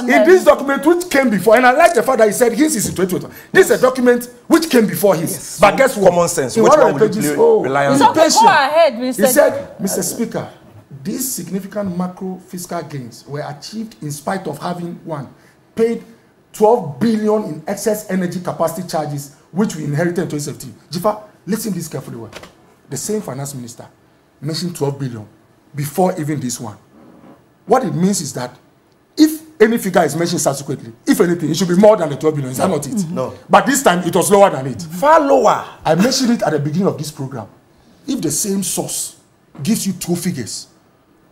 in this document which came before and i like the fact that he said his is in 2021 this is a document which came before his Yes. but guess what Common sense. in Which one one you pages play- oh rely on? go ahead, Mr. he said mr speaker these significant macro fiscal gains were achieved in spite of having one paid 12 billion in excess energy capacity charges which we inherited in 2017 jifa listen this carefully well the same finance minister mentioned 12 billion before even this one what it means is that any figure is mentioned subsequently if anything it should be more than the 12 billion is that not it No. but this time it was lower than it Far lower. i mentioned it at the beginning of this program if the same source gives you two figures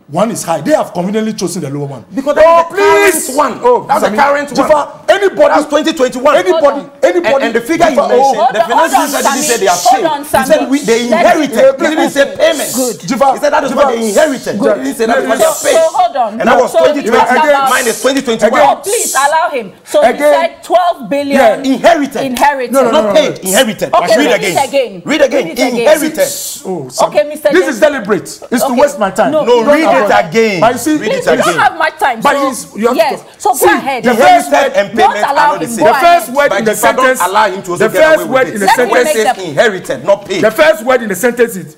one is high they have conveniently chosen the lower one Because that oh is the please current one. oh That's the current one. Jifa, anybody That's 2021. anybody anybody And, and the figure you mentioned, oh, the finance minister didn't say they Hold paid. He said we, they inherited. He didn't say payment. Good. Jifa, He said that is Jifa, what they inherited. He didn't say that is what they have paid. so hold on. And that was So he 2020. talked about- Mine is 2021. Again. Oh, please allow him. So Again. he said 12 billion Yeah, Inherited. inherited. No, no, no, Not paid. Inherited. Okay, Read read again. again. Read again. Read it again. Inherited. oh Okay, Mr. this James. is deliberate it's to waste my time No, No, you don't read have it that. again. But you see- read Please, it you don't have much time. But so, he's- you have yes. talk. So See, go ahead. the The first first word- and Don't payment are allow not the him. same. The first word in the if I don't sentence allow him to the first word in the Let me When it make sentence says the- inherited, not paid. The first word in the sentence is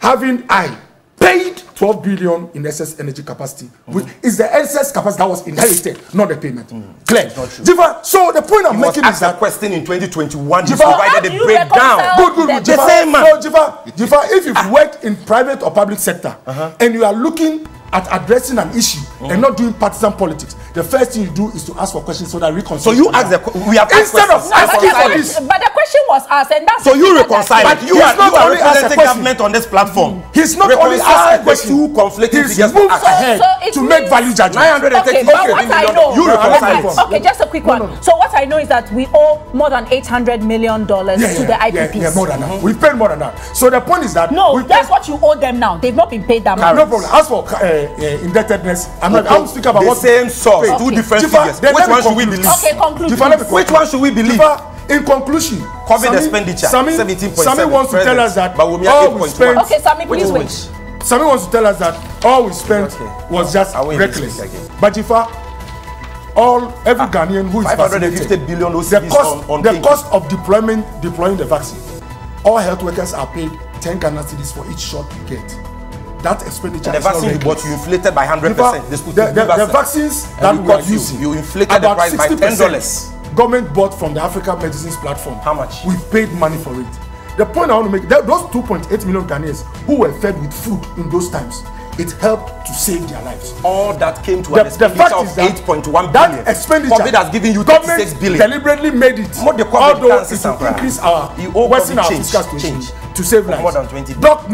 having I paid 12 billion in excess energy capacity, mm. which is the excess capacity that was inherited, not the payment. Mm. Clear. not true. Jiva, so the point I'm He was making is asked that question in 2021. He Jiva- How provided do a breakdown. reconcile- good, good, good. The Jiva, same man. So Jiva, Jiva, if you've worked in private or public sector uh-huh. and you are looking at addressing an issue and mm. not doing partisan politics, the first thing you do is to ask for questions so that reconcile. So you ask the que- we have Instead of. No, asking for this. but the question was asked, and that's So you thing that- reconcile But. You are, not you are only asked a representing government on this platform. He's not only Reconcile asked a the question, two conflicting he's figures moved ahead So it to make value judgment. 930 Okay, but million. what I know, You No, I reconcile like it. that. okay, just a quick one. no, no. So what I know is that we owe more than 800 million dollars yeah, to yeah, the yeah, IPPs. yeah, more than that. We've paid more than that. So the point is that No, we that's paid, what you owe them now. They've not been paid that much. no problem. As for uh, uh, indebtedness, I'm not. I'm speaking about the what same source, Paid. two different Jifa, figures. Which one should we believe? Okay, conclude. Jifa, let me please. Which one should we believe? In conclusion, COVID Sami- expenditure, Sami, 17.7 Sami wants to tell us that But we all we 8.1. spent. Okay, Sami, please wait. Sami wants to tell us that all we spent Okay. was just reckless. But Jifa, all every Ghanaian who is 550 vaccinated, billion the cost on, on the thinking. cost of deployment deploying the vaccine all health workers are paid 10 Ghana cedis for each shot you get that expenditure And the vaccine you bought, you inflated by 100%. Jifa, This the, the, the, vaccine. vaccines And that we are using You inflated the about price by 60% $10. Government bought from the Africa Medicines platform. How much? we paid money for it. The point i want to make that those 2.8 million ghanaians who were fed with food in those times it helped to save their lives. All that came to the, an the expenditure fact of is that 8.1 billion. that expenditure COVID has given you government 36 billion. deliberately made it the although it increase our worsen our change, fiscal situation change to save lives. more than 20 Doc